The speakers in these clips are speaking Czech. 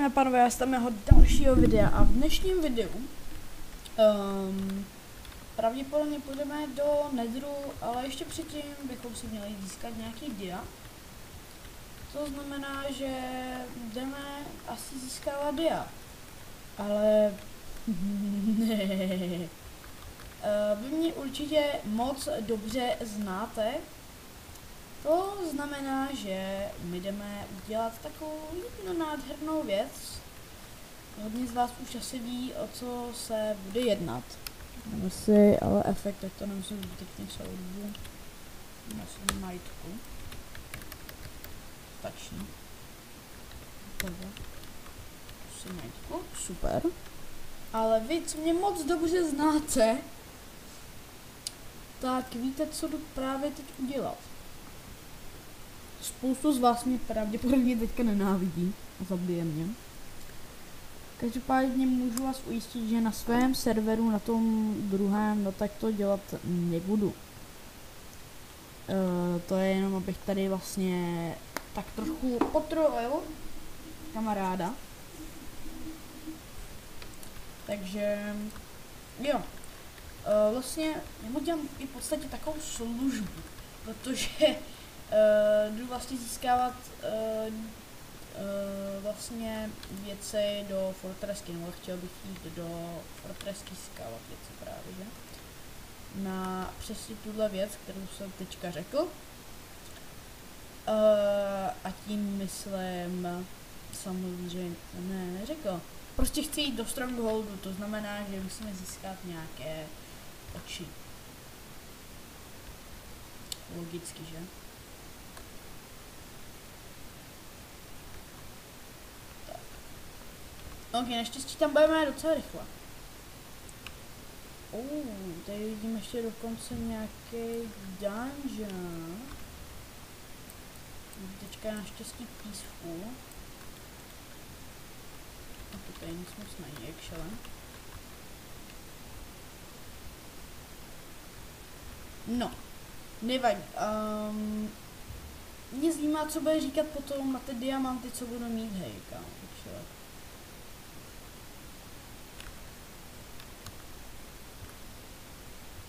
dámy a pánové, já jsem mého dalšího videa a v dnešním videu um, pravděpodobně půjdeme do Nedru, ale ještě předtím bychom si měli získat nějaký dia. To znamená, že jdeme asi získávat dia. Ale ne. Uh, vy mě určitě moc dobře znáte, to znamená, že my jdeme udělat takovou jednu nádhernou věc. Hodně z vás už asi ví, o co se bude jednat. Si ale efekt, tak to nemusím zbytečně celou dobu. Na svým majitku. Stačí. Tohle. Si majitku, super. Ale vy, co mě moc dobře znáte, tak víte, co jdu právě teď udělat. Spoustu z vás mě pravděpodobně teďka nenávidí a zabije mě. Každopádně můžu vás ujistit, že na svém serveru, na tom druhém, no tak to dělat nebudu. Uh, to je jenom, abych tady vlastně tak trochu potrojil kamaráda. Takže, jo. Uh, vlastně, já dělám i v podstatě takovou službu, protože uh, jdu vlastně získávat uh, uh, vlastně věci do Fortressky, nebo chtěl bych jít do Fortressky získávat věci právě, že? Na přesně tuhle věc, kterou jsem teďka řekl. Uh, a tím myslím samozřejmě, ne, neřekl. Prostě chci jít do Strongholdu, to znamená, že musíme získat nějaké oči. Logicky, že? Ok, naštěstí tam budeme docela rychle. Uh, tady vidím ještě dokonce nějaký dungeon. Teďka naštěstí peaceful. A to tady nic moc není, actually. No, nevadí. Um, mě zajímá, co bude říkat potom na ty diamanty, co budu mít, hej, kámo.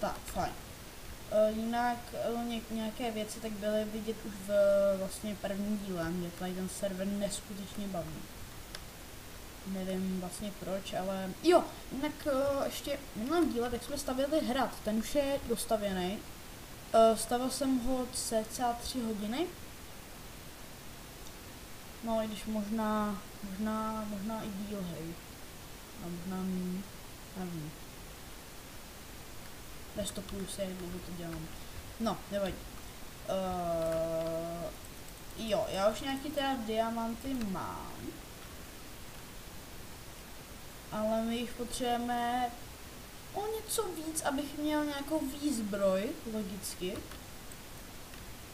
Tak, fajn. Uh, jinak uh, ně, nějaké věci tak byly vidět už v vlastně prvním díle, mě tady ten server neskutečně baví. Nevím vlastně proč, ale jo, jinak ještě v minulém díle tak jsme stavili hrad, ten už je dostavěný. Stavil jsem ho cca 3 hodiny. No, i když možná, možná, možná i díl, hej. A možná, nevím. Nestopuju se, dlouho to dělám. No, nevadí. Uh, jo, já už nějaký teda diamanty mám. Ale my jich potřebujeme o něco víc, abych měl nějakou výzbroj, logicky.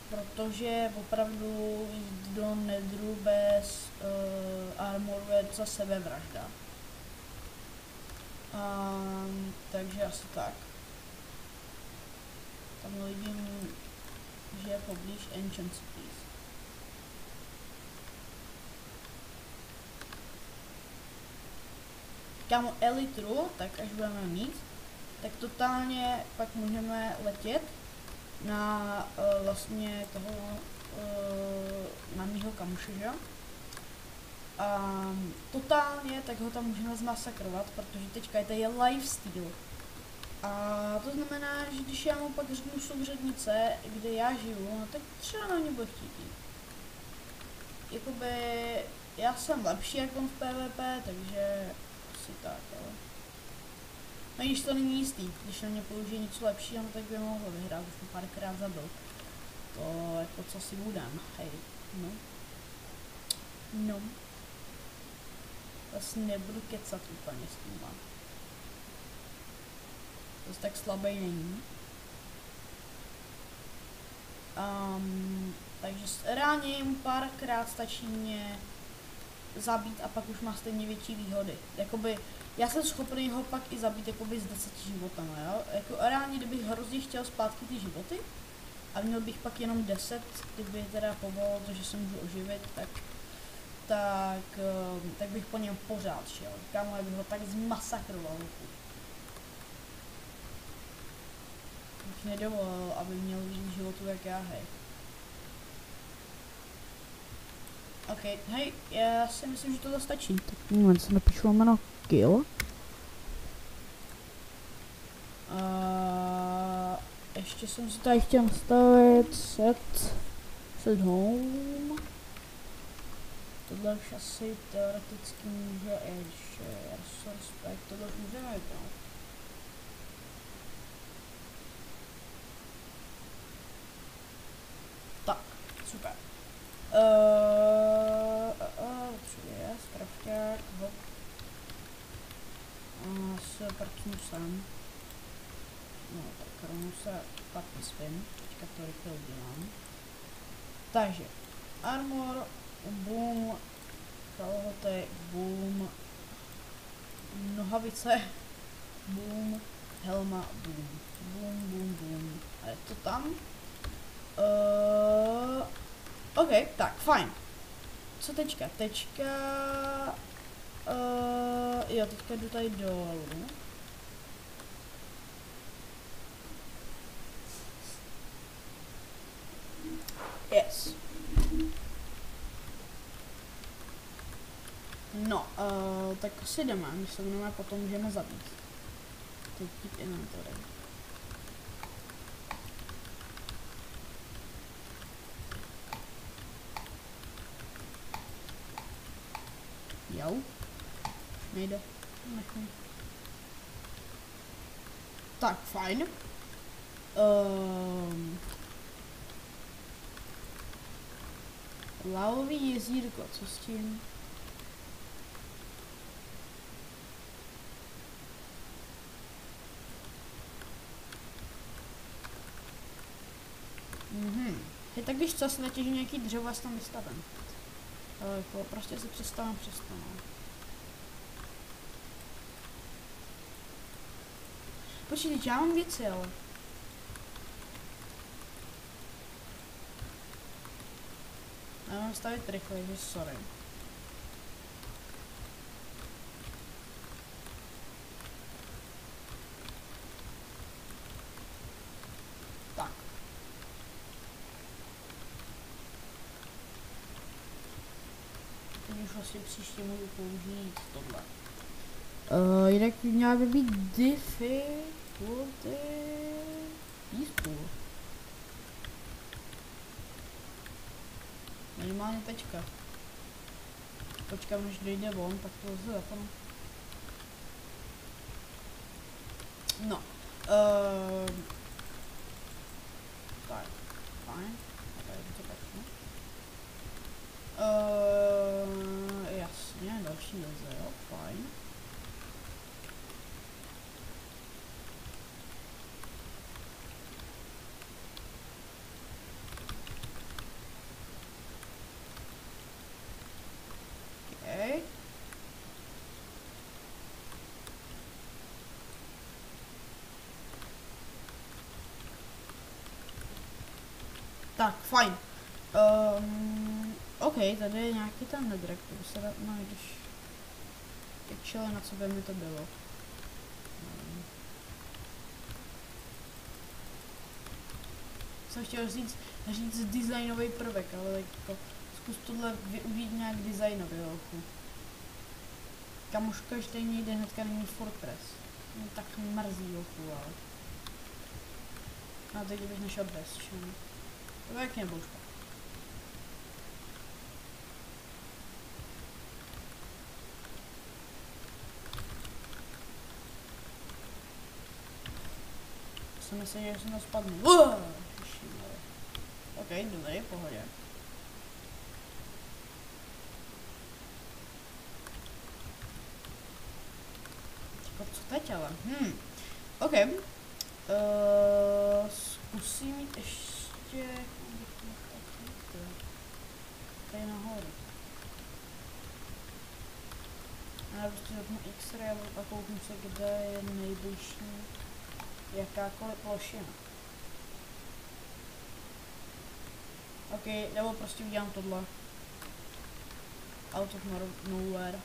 Protože opravdu jít do nedru bez uh, armoru je za sebevražda. Um, takže asi tak. Tam vidím, že je poblíž Ancient Space. Kámo Elitru, tak až budeme mít, tak totálně pak můžeme letět na uh, vlastně toho, uh, na mýho kamuše, že? A totálně tak ho tam můžeme zmasakrovat, protože teďka je to je lifestyle. A to znamená, že když já mu pak řeknu souřadnice, kde já žiju, no tak třeba na mě bude chtít. Jakoby já jsem lepší jako v PvP, takže asi tak, ale... No když to není jistý, když na mě použije něco lepšího, no tak by mohl vyhrát, už mu párkrát zabil. To jako co si budem, hej, no. No. Asi nebudu kecat úplně s tím. Zase tak slabý není. Um, takže reálně jim párkrát stačí mě zabít a pak už má stejně větší výhody. Jakoby, já jsem schopný ho pak i zabít jakoby z deseti životama, jo? Jako reálně, kdybych hrozně chtěl zpátky ty životy a měl bych pak jenom 10, kdyby teda povolil to, že se můžu oživit, tak tak, ehm, tak bych po něm pořád šel. Kámo, já bych ho tak zmasakroval. Bych nedovolil, aby měl víc životu jak já, hej. OK, hej, já si myslím, že to stačí. Tak moment, se napíšu jméno Kill. Uh, ještě jsem si tady chtěl nastavit set, set home. Tohle už asi teoreticky může ještě resource pack, tohle už můžeme vypnout. Tak, super. Uh, uh, uh, je, skrafťák, hop. Uh, s parknusem. No, tak rovnou se pak vyspím. Teďka to rychle udělám. Takže, armor, boom, kalhoty, boom, nohavice, boom, helma, boom, boom, boom, boom. A je to tam? Uh, OK, tak, fajn. Co teďka? Teďka... Uh, jo, teďka jdu tady dolů. Yes. No, uh, tak si jdeme, my se budeme potom můžeme zabít. Teď keep inventory. Jo. Nejde. Nechme. Tak, fajn. Um, Lavový jezírko, co s tím? Mhm. Je tak když co, si natěžím nějaký dřevo, si tam vystavím. Jako prostě si přestavím přesto, no. Počkej, já mám věci, ale. Já mám stavit rychle, že sorry. Tak. Vlastně příště můžu použít tohle. Uh, jinak by měla by být difficulty peaceful. Minimálně teďka. Počkám, než dojde von, tak to zase zapnu. No. Uh, tak, fajn. Okay, to tak, no. Uh, další leze, jo, fajn. Okay. Tak, fajn. Um, OK, tady je nějaký ten nedrek, to by se dá, no když čele na co by mi to bylo. Um, jsem chtěl říct, říct designový prvek, ale tak jako zkus tohle využít nějak designově, holku. Kamoška ještě nejde hnedka není Fortress. Mě tak mrzí, holku, ale. A teď bych našel bez, čím. To je jak nebouška. Jsem myslel, že jsem spadnu. OK, dobrý, pohodě. Jako co teď ale? Hm. OK. Uh, zkusím mít ještě... Tady nahoru. Já prostě zapnu X-ray a kouknu se, kde je nejbližší jakákoliv plošina. OK, nebo prostě udělám tohle. out of no- nowhere.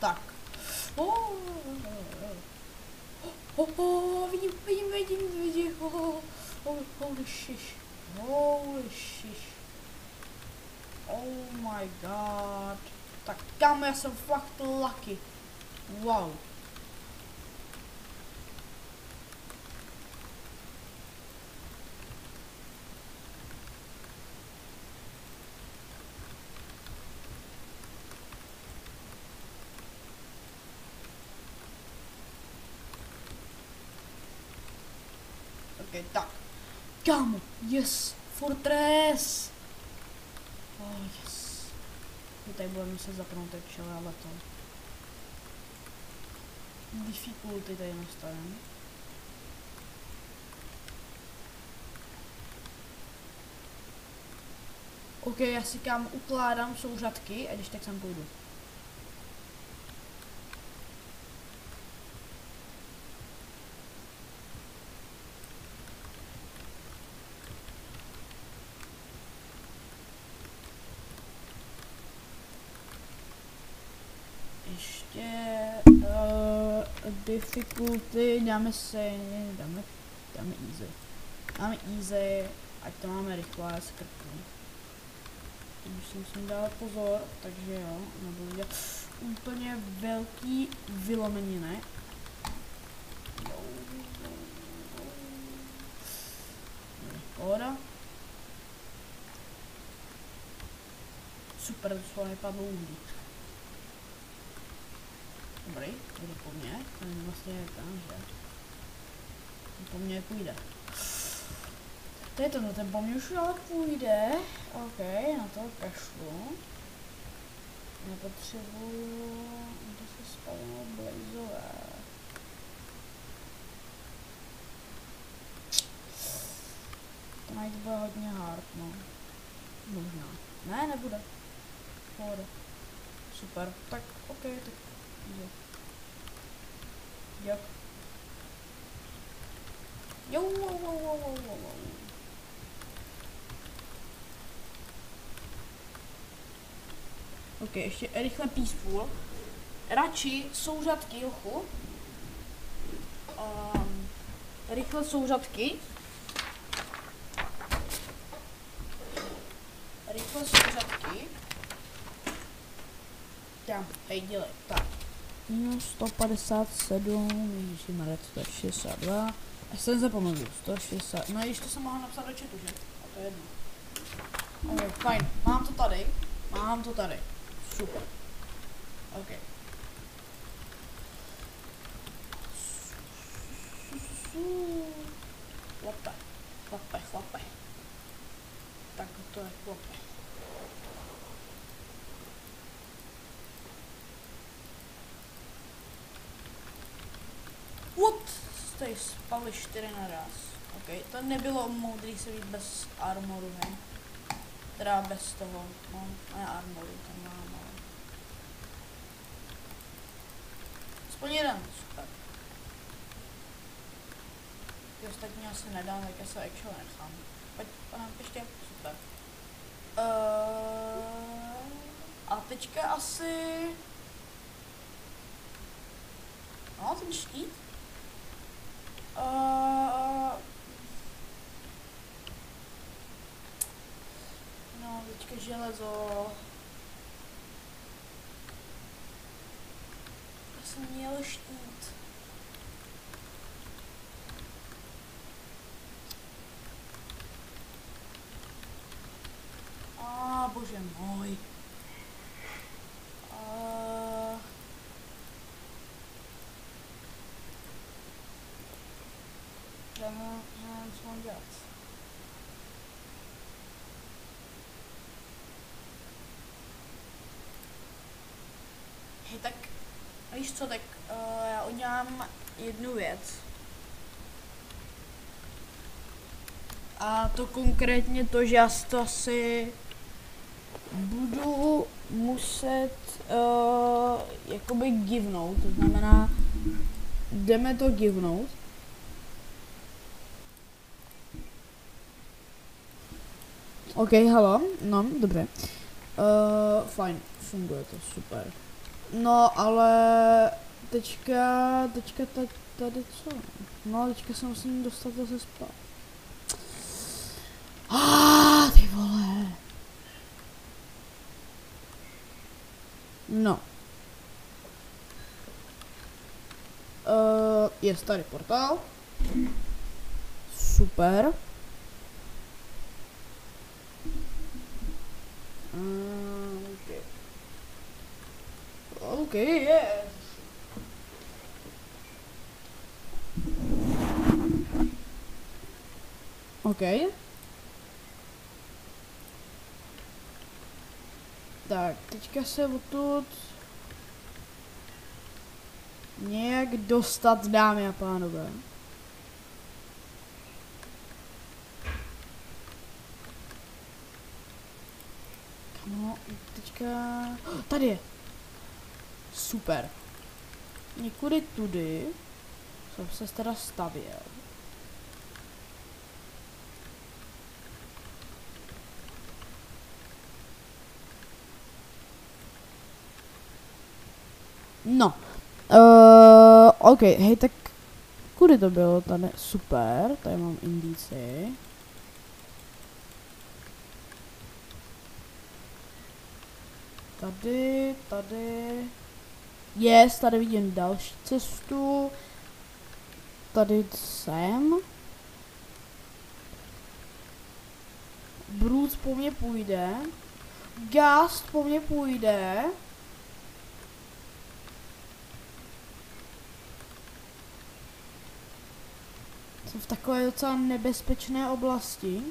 Tak. Oh, oh, oh, vidím, vidím, vidím, vidím. Oh, oh, holy shish. Holy shish. Oh my god. Kámo, já jsem fakt lucky. Wow. Kámo, yes, Fortress. Oh, yes. My tady budeme muset zapnout jak čele, ale to. Difficulty tady nastavím. OK, já si kam ukládám souřadky a když tak sem půjdu. Ještě uh, difficulty dáme si, dáme, dáme easy. Dáme easy, ať to máme rychle s krkem. Už si musím dávat pozor, takže jo, nebudu dělat úplně velký vylomeniny. Pohoda. Super, z toho nepadlo uhlí. Dobrý, jde po mně, ten vlastně je tam, že? Po mně půjde. To je to, no ten po mně už ale půjde. OK, na to kašlu. Nepotřebuju, kde se spavnou blazové. To najít bude hodně hard, no. Možná. Ne, nebude. Pohoda. Super, tak OK, tak Jo. Jo. Jo, jo, jo, jo, jo, jo. Ok, ještě rychle peaceful. Radši souřadky, jochu. Um, rychle souřadky. Rychle souřadky. Tam, hej, dělej, tak. Minus 157, ježišmarja, 162. Až jsem zapomněl, 160, no ještě to jsem mohl napsat do chatu, že? A to je jedno. Ok, fajn, mám to tady, mám to tady. Super. Ok. Chlape, chlape, chlape. Tak to je chlape. What? Jste spali čtyři naraz. Ok, to nebylo moudrý se být bez armoru, hej. Teda bez toho, no, ne armoru, tam mám, ale... Aspoň jeden, super. Ty ostatní asi nedám, tak já se actually nechám. Pojď, pane, ještě, super. Uh, a teďka asi... No, ten štít. Uh, no, teďka železo. Já jsem měl štít. Dělat. Hej, tak víš co, tak uh, já udělám jednu věc. A to konkrétně to, že já to asi budu muset uh, jakoby givnout, to znamená, jdeme to givnout. OK, halo, no, dobře. Uh, fajn, funguje to, super. No, ale teďka, teďka tady, tady co? No, teďka se musím dostat zase spát. Ah, ty vole. No. Uh, je tady portál. Super. Okay, yes. Okay. Tak, teďka se odtud nějak dostat, dámy a pánové. Kamo, teďka... Tady je. Super. Někudy tudy jsem se teda stavěl. No. Uh, OK, hej, tak kudy to bylo tady? Super, tady mám indici. Tady, tady. Yes, tady vidím další cestu. Tady jsem. Bruce po mně půjde. Gast po mně půjde. Jsem v takové docela nebezpečné oblasti.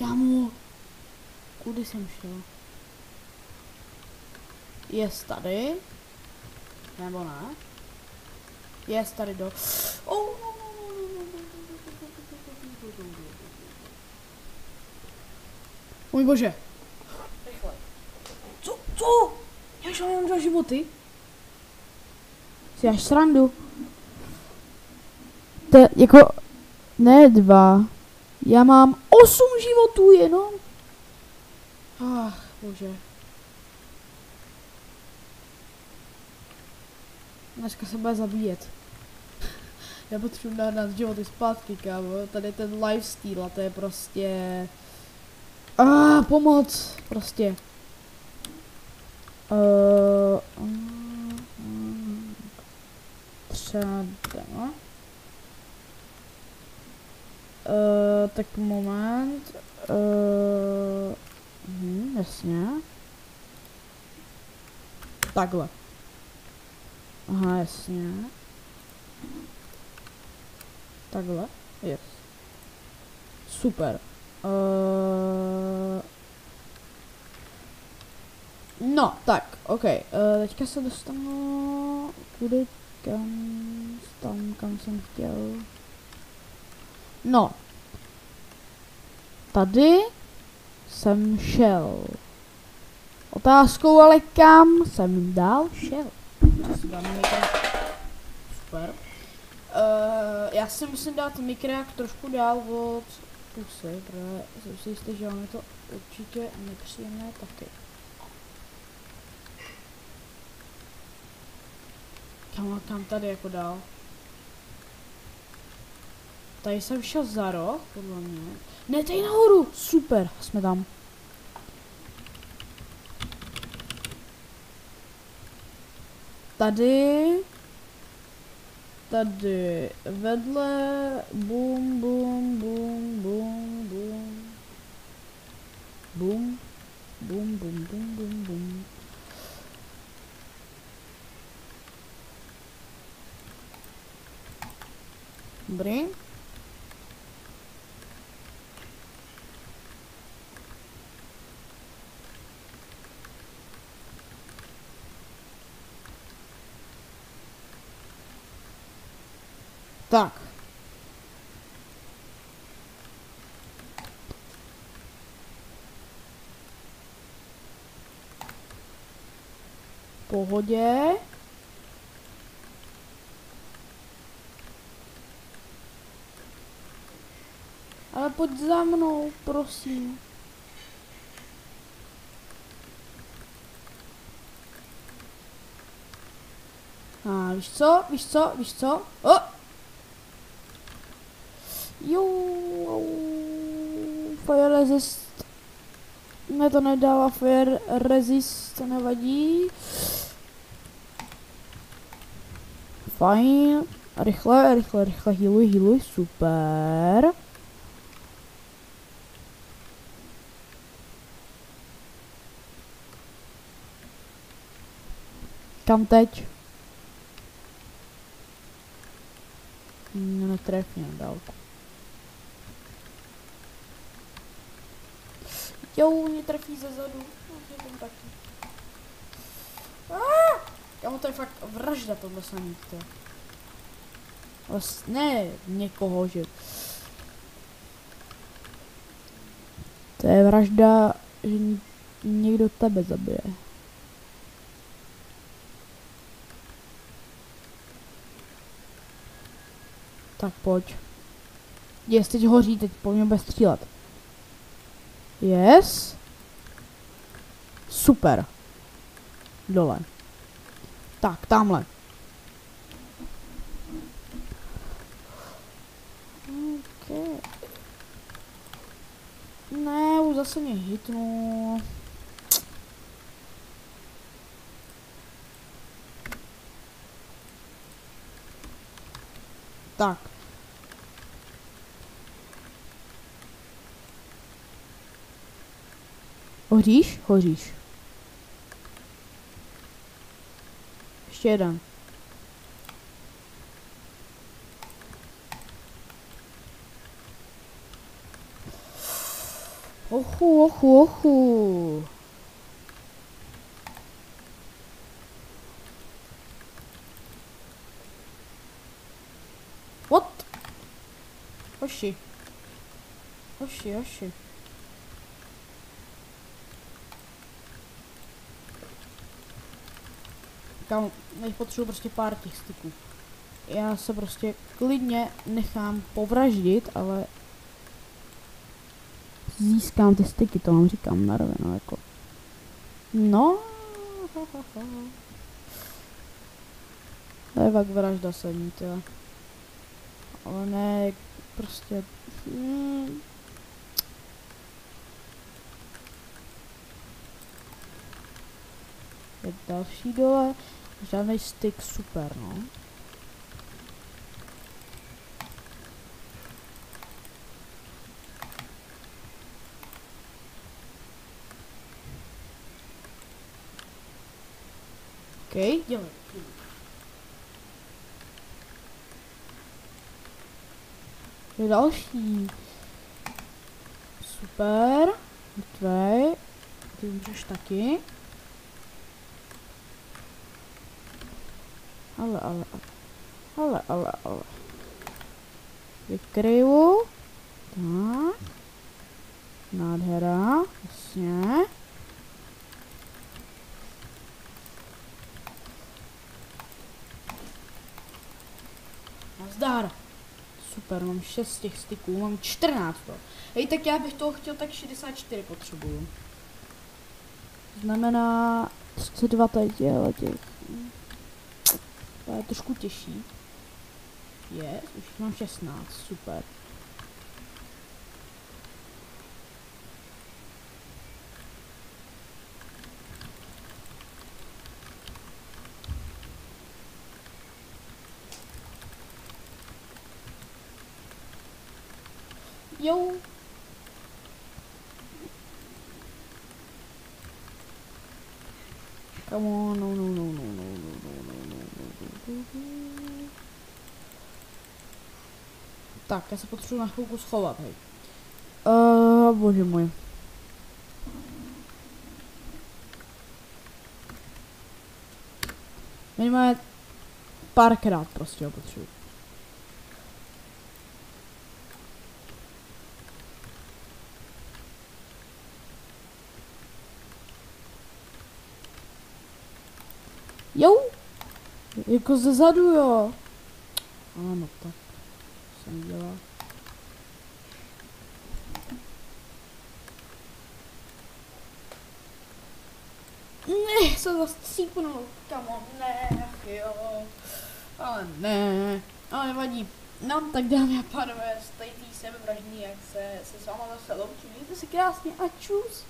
Kámo, kudy jsem šel? Je tady? Nebo ne? Je tady do... Oh, Můj bože. Rychle. Co? Co? Já šel jenom dva životy. Si až srandu. To je jako... Ne dva. Já mám osm životů jenom. Ach, bože. Dneska se bude zabíjet. Já potřebuji dát na životy zpátky, kámo. Tady ten lifestyle a to je prostě... A ah, pomoc, prostě. Uh, třeba Uh, tak moment. Uh, hm, jasně. Takhle. Aha, jasně. Takhle, yes. Super. Uh, no, tak, ok. Uh, teďka se dostanu kudy, kam, tam, kam jsem chtěl. No. Tady jsem šel. Otázkou ale kam jsem dál šel. Super. Uh, já si musím dát mikrák trošku dál od pusy, protože jsem si jistý, že on je to určitě nepříjemné taky. Kam, kam tady jako dál? Tady jsem šel za roh, podle mě. Ne, tady nahoru, super, jsme tam. Tady tady vedle, bum, bum, bum, bum, bum. Bum, bum, bum, bum, bum, bum. Dobrý. Tak. Pohodě. Ale pojď za mnou, prosím. A víš co, víš co, víš co? O! Jo, fire resist. Ne, to nedává fire resist, to nevadí. Fajn. Rychle, rychle, rychle, healuj, healuj, super. Kam teď? No, netrefně na dálku. Jo, mě trefí ze zadu. Ah! Kámo, to je fakt vražda tohle samý, to. Vlastně ne někoho, že... To je vražda, že někdo tebe zabije. Tak pojď. Yes, teď hoří, teď po mě bude střílet. Yes. Super. Dole. Tak, tamhle. Okay. Ne, už zase mě hitnu. Tak. Oriz? Oriz. Cheirando. Ohu, ohu, ohu. What? Oxi. Oxi, oxi. Kam, teď potřebuji prostě pár těch styků. Já se prostě klidně nechám povraždit, ale získám ty styky, to vám říkám na rovinu, jako. No, to je fakt vražda sední, to Ale ne, prostě... Hmm. Je další dole. Já vai ter que super, não? Ok, e? Hiroshi. Super. Muito bem. Já está aqui. Ale, ale. Ale, ale, ale. Vykryju. Tak. Nádhera. Jasně. Nazdar. Super, mám 6 těch styků, mám 14 to. Hej, tak já bych toho chtěl tak 64 potřebuju. Znamená 32 tady těch. To je trošku těžší. Je, už mám 16, super. Já se potřebuji na chvilku schovat, hej. Uh, bože můj. Minimálně párkrát prostě ho potřebuji. Jo! Jako zezadu jo! Ano, tak. Jsem dělal. Ne, se zase cípnul, kamo, ne, jo. Ale ne, ale nevadí. No, tak dámy a pánové, z té sebevražní akce se s váma zase loučím. Mějte si krásně a čus.